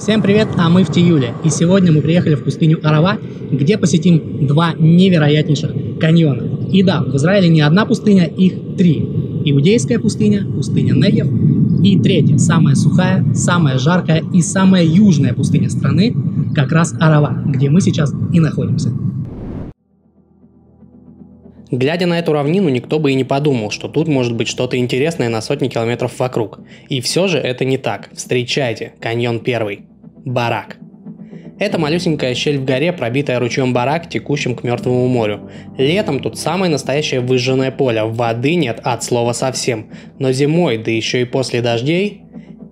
Всем привет, а мы в Тиюле. И сегодня мы приехали в пустыню Арава, где посетим два невероятнейших каньона. И да, в Израиле не одна пустыня, их три. Иудейская пустыня, пустыня Негев и третья, самая сухая, самая жаркая и самая южная пустыня страны, как раз Арава, где мы сейчас и находимся. Глядя на эту равнину, никто бы и не подумал, что тут может быть что-то интересное на сотни километров вокруг. И все же это не так. Встречайте, каньон первый. Барак. Это малюсенькая щель в горе, пробитая ручьем барак, текущим к Мертвому морю. Летом тут самое настоящее выжженное поле, воды нет от слова совсем. Но зимой, да еще и после дождей,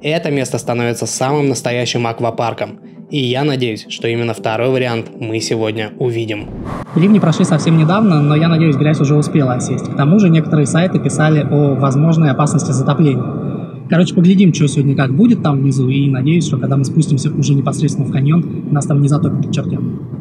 это место становится самым настоящим аквапарком. И я надеюсь, что именно второй вариант мы сегодня увидим. Ливни прошли совсем недавно, но я надеюсь, грязь уже успела осесть. К тому же некоторые сайты писали о возможной опасности затопления. Короче, поглядим, что сегодня как будет там внизу, и надеюсь, что когда мы спустимся уже непосредственно в каньон, нас там не затопит к чертям.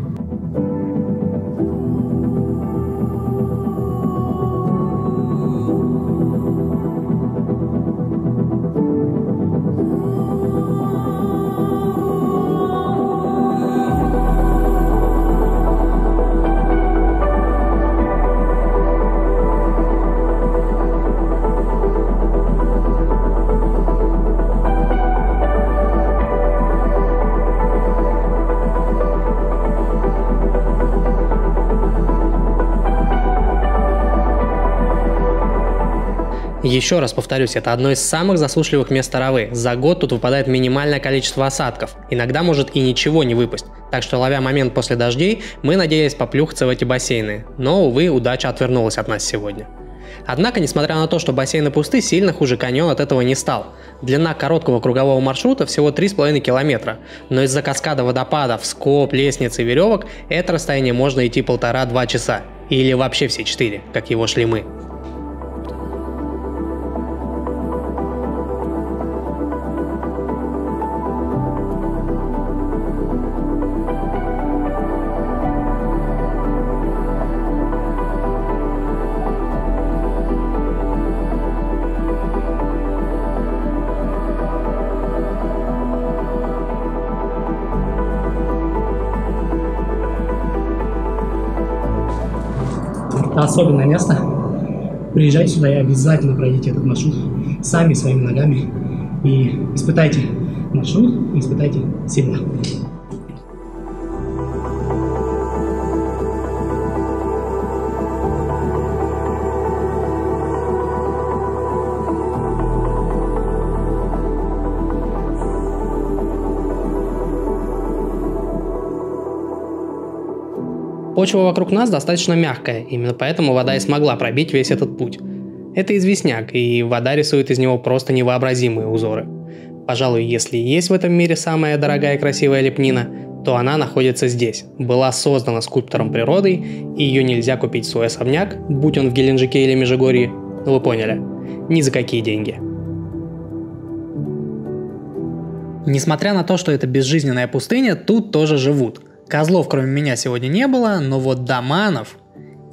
Еще раз повторюсь, это одно из самых засушливых мест Таравы. За год тут выпадает минимальное количество осадков. Иногда может и ничего не выпасть. Так что, ловя момент после дождей, мы надеялись поплюхаться в эти бассейны. Но, увы, удача отвернулась от нас сегодня. Однако, несмотря на то, что бассейны пусты, сильно хуже каньон от этого не стал. Длина короткого кругового маршрута всего 3,5 километра, но из-за каскада водопадов, скоб, лестниц и веревок это расстояние можно идти полтора-два часа. Или вообще все четыре, как его шли мы. Это особенное место. Приезжайте сюда и обязательно пройдите этот маршрут сами своими ногами и испытайте маршрут, испытайте себя. Почва вокруг нас достаточно мягкая, именно поэтому вода и смогла пробить весь этот путь. Это известняк, и вода рисует из него просто невообразимые узоры. Пожалуй, если есть в этом мире самая дорогая и красивая лепнина, то она находится здесь. Была создана скульптором природой, и ее нельзя купить в свой особняк, будь он в Геленджике или Межигорье, ну вы поняли, ни за какие деньги. Несмотря на то, что это безжизненная пустыня, тут тоже живут. Козлов кроме меня сегодня не было, но вот доманов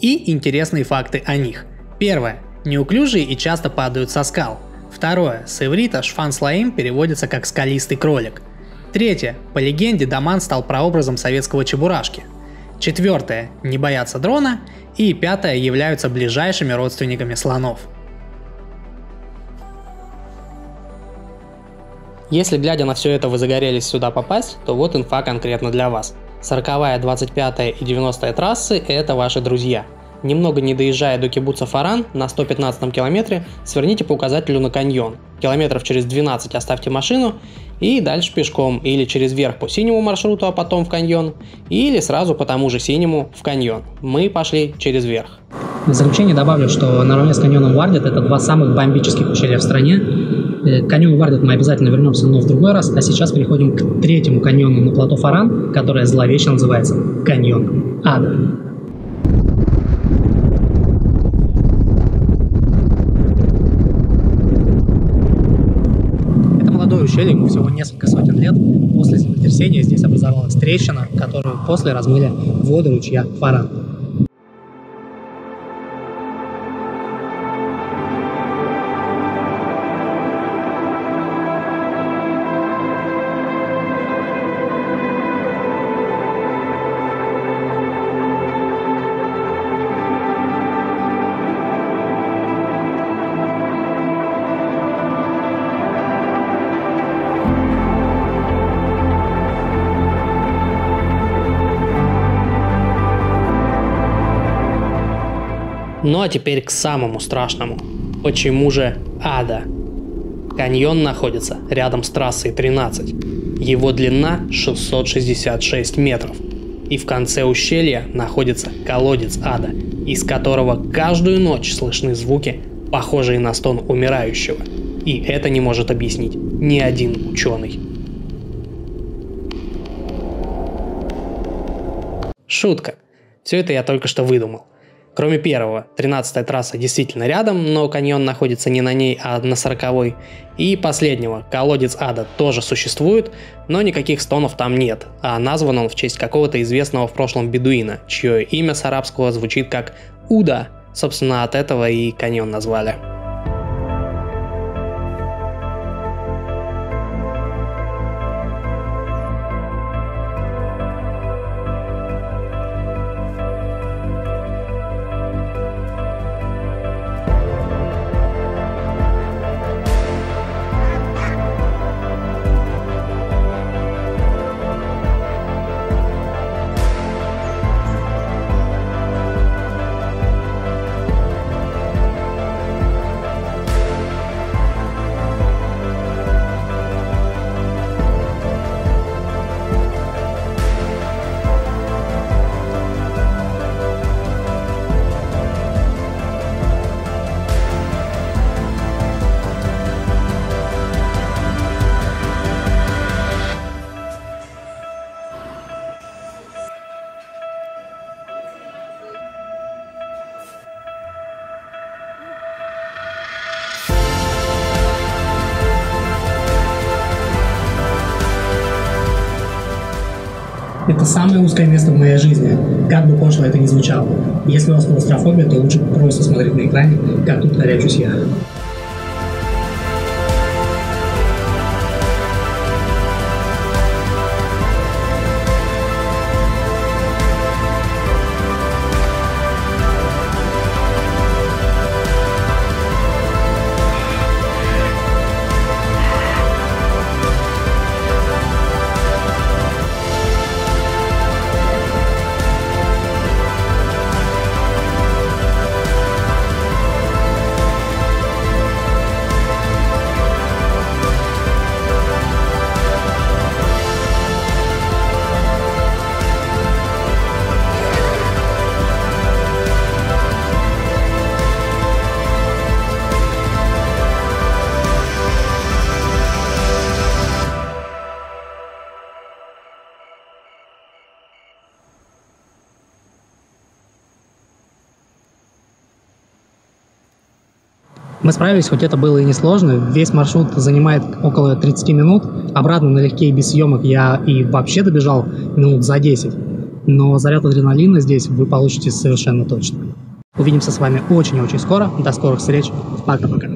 и интересные факты о них. Первое. Неуклюжие и часто падают со скал. Второе. С иврита Шфан Слаим переводится как «скалистый кролик». Третье. По легенде Даман стал прообразом советского чебурашки. Четвертое. Не боятся дрона. И пятое. Являются ближайшими родственниками слонов. Если глядя на все это вы загорелись сюда попасть, то вот инфа конкретно для вас. 40, 25 и 90 трассы – это ваши друзья. Немного не доезжая до кибуца Фаран, на 115 километре сверните по указателю на каньон. Километров через 12 оставьте машину и дальше пешком или через верх по синему маршруту, а потом в каньон, или сразу по тому же синему в каньон. Мы пошли через верх. В заключение добавлю, что наравне с каньоном Вардет это два самых бомбических ущелья в стране. Э, к каньону Вардет мы обязательно вернемся, но в другой раз. А сейчас переходим к третьему каньону на плато Фаран, которое зловеще называется каньон Ада. Это молодое ущелье, ему всего несколько сотен лет. После землетрясения здесь образовалась трещина, которую после размыли воды ручья Фаран. Ну а теперь к самому страшному. Почему же ада? Каньон находится рядом с трассой 13. Его длина 666 метров. И в конце ущелья находится колодец ада, из которого каждую ночь слышны звуки, похожие на стон умирающего. И это не может объяснить ни один ученый. Шутка. Все это я только что выдумал. Кроме первого, 13-я трасса действительно рядом, но каньон находится не на ней, а на 40-й. И последнего, колодец ада тоже существует, но никаких стонов там нет, а назван он в честь какого-то известного в прошлом бедуина, чье имя с арабского звучит как Уда. Собственно, от этого и каньон назвали. Это самое узкое место в моей жизни, как бы пошло это ни звучало. Если у вас клаустрофобия, то лучше просто смотреть на экране, как тут корячусь я. Мы справились, хоть это было и несложно. Весь маршрут занимает около 30 минут. Обратно налегке и без съемок я и вообще добежал минут за 10. Но заряд адреналина здесь вы получите совершенно точно. Увидимся с вами очень и очень скоро. До скорых встреч. Пока-пока.